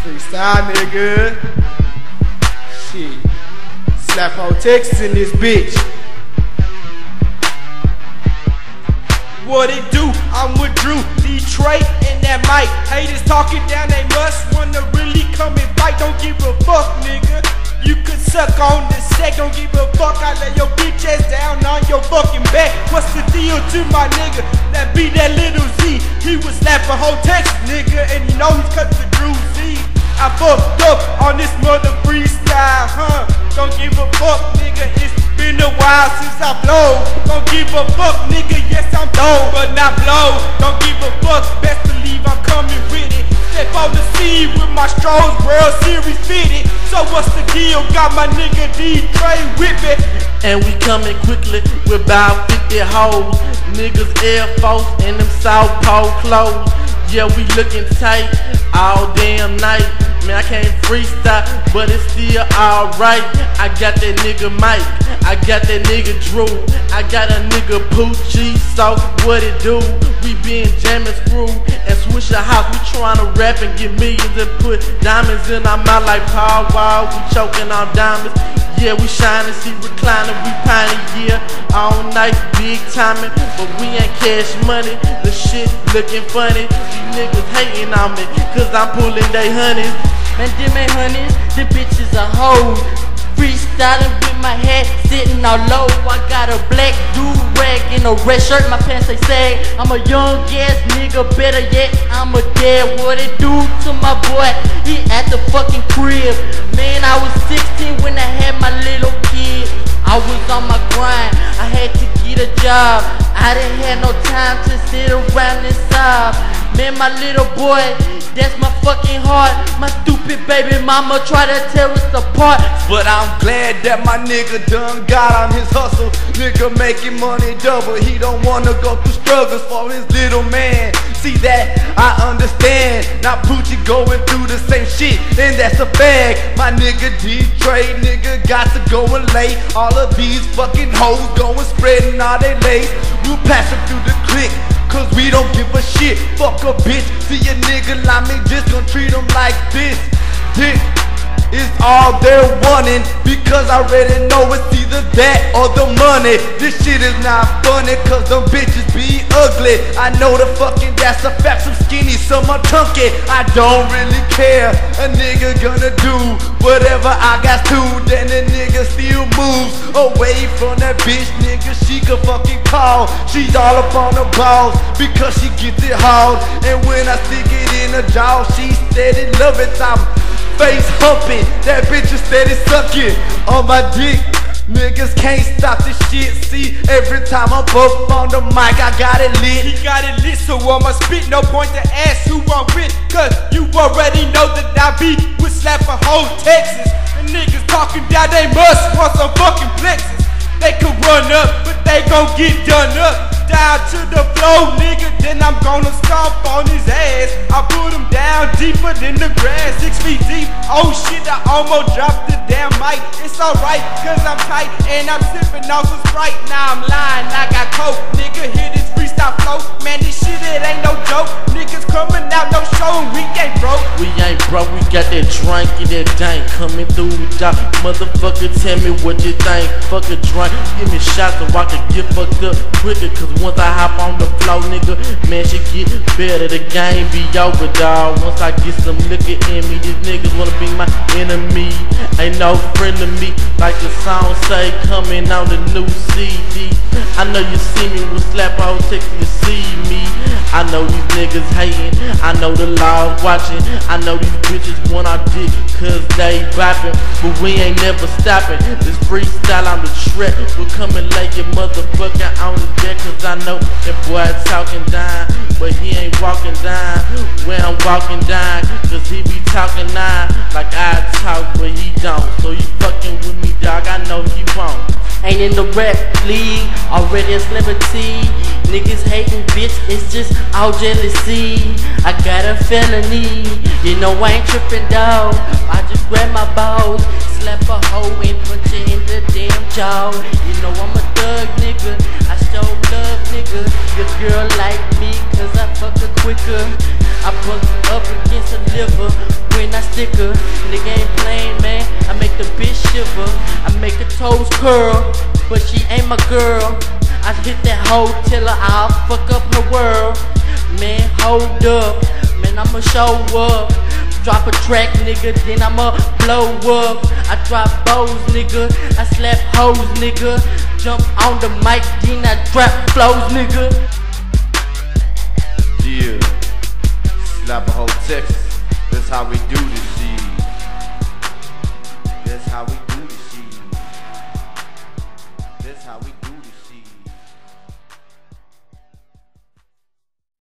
Freestyle, nigga. Shit. Slap on Texas in this bitch. What it do? I'm with Dru, D-Tre, and that Mic. Haters talking down, they must wanna really come and fight. Don't give a fuck, nigga. You could suck on the set, don't give a fuck. I lay your bitch ass down on your fucking back. What's the deal to my nigga? That be that little Z. He was slapping whole Texas, nigga, and you know he's cut the Dru Z. I fucked up on this mother freestyle, huh? Don't give a fuck, nigga. It's been a while since I blow. Don't give a fuck, nigga. Yes, I'm dope, but not blow. Don't give a fuck. Best believe I'm coming with it. Step on the scene with my Stros World Series fitted. So what's the deal? Got my nigga D-Tre with me. And we coming quickly with about 50 hoes. Niggas Air Force and them South Pole clothes. Yeah, we looking tight all damn night. Man, I can't freestyle, but it's still alright. I got that nigga Mic, I got that nigga Dru, I got a nigga Poochy, so what it do? We been jamming screw and switch the house. We tryna rap and get millions and put diamonds in our mouth like Paul Wall. We choking on diamonds. Yeah, we shining, see reclining, we pining, yeah. All night, big timing, but we ain't cash money. The shit looking funny. These niggas hating on me, cause I'm pulling they honeys. Man, them ain't honeys, the bitches are hoes. Freestyling my hat sitting all low. I got a black do rag in a red shirt, my pants they sag. I'm a young ass nigga, better yet, I'm a dad. What it do to my boy? He at the fucking crib. Man, I was 16 when I had my little kid. I was on my grind, I had to get a job. I didn't have no time to sit around and sob. Man, my little boy, that's my fucking heart. My stupid baby mama try to tear us apart. But I'm glad that my nigga done got on his hustle. Nigga making money double. He don't wanna go through struggles for his little man. See that? I understand. Now Poochy going through the same shit, and that's a bag. My nigga D-Tre, nigga got to go and lay. All of these fucking hoes going spreading all they lace. We'll pass them through the clique. Cause we don't give a shit. Fuck a bitch. See a nigga like me, just gon' treat him like this. This is all they're wanting. Because I already know it's either that or the money. This shit is not funny cause them bitches be ugly. I know the fucking that's a fact. Some skinny, some are chunky. I don't really care. A nigga gonna do whatever I got to. Then the nigga still moves away from that bitch nigga. She could fucking call. She's all up on the balls because she gets it hard. And when I stick it in her jaw, she steady love it. I'm face humping. That bitch is steady sucking on my dick. Niggas can't stop this shit. See, every time I'm up on the mic, I got it lit. He got it lit, so I'ma spit. No point to ask who I'm with, cause you already know that I be with slapping whole Texas. And niggas talking down, they must want some fucking plexus. They could run up, but they gon' get done up. Down to the floor, nigga, then I'm gonna stomp on his ass. I put him down deeper than the grass, six feet deep. Oh shit, I almost dropped the damn mic. It's alright, cause I'm tight and I'm sipping off some Sprite. Now I'm lying, I got coke. Nigga, hit this freestyle flow. Man, this shit, it ain't no joke. Niggas coming out, no show, we ain't broke. We ain't broke, we got that drink and that dank coming through the Motherfucker, tell me what you think. Fuck a drink, give me shots so I can get fucked up quicker. Cause once I hop on the floor, nigga, man, shit get better. The game be over, dawg. Once I get some liquor in me, these niggas wanna be my enemy. Ain't no friend to me, like the song say, coming on the new CD. I know you see me with slap out, take you see me. I know these niggas hating, I know the law watching. I know these bitches want our dick, cause they bopping. But we ain't never stopping. This freestyle on the track. We'll come and lay your motherfucker on the deck, cause I know that boy talking down. But he ain't walking down where I'm walking down, cause he be talking now like I talk, but he don't. So you fucking with me, dog, I know he won't. Ain't in the rap league, already a celebrity. Niggas hating, bitch, it's just all jealousy. I got a felony, you know I ain't tripping, dog. I just grab my balls, slap a hoe and punch it in the damn jaw. You know I'm a thug nigga. I show love nigga. Your girl like me cause I fuck her quicker. I put up against her liver when I stick her. Nigga ain't playing, man. I make the bitch shiver. I make her toes curl, but she ain't my girl. I hit that hoe till I'll fuck up her world. Man, hold up. Man, I'ma show up. Drop a track, nigga, then I'ma blow up. I drop bows, nigga. I slap hoes, nigga. Jump on the mic, then I drop flows, nigga. Yeah. Slap-A-Hoe Texas how we do this.